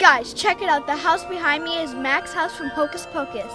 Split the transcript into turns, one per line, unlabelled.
Guys, check it out. The house behind me is Max's house from Hocus Pocus.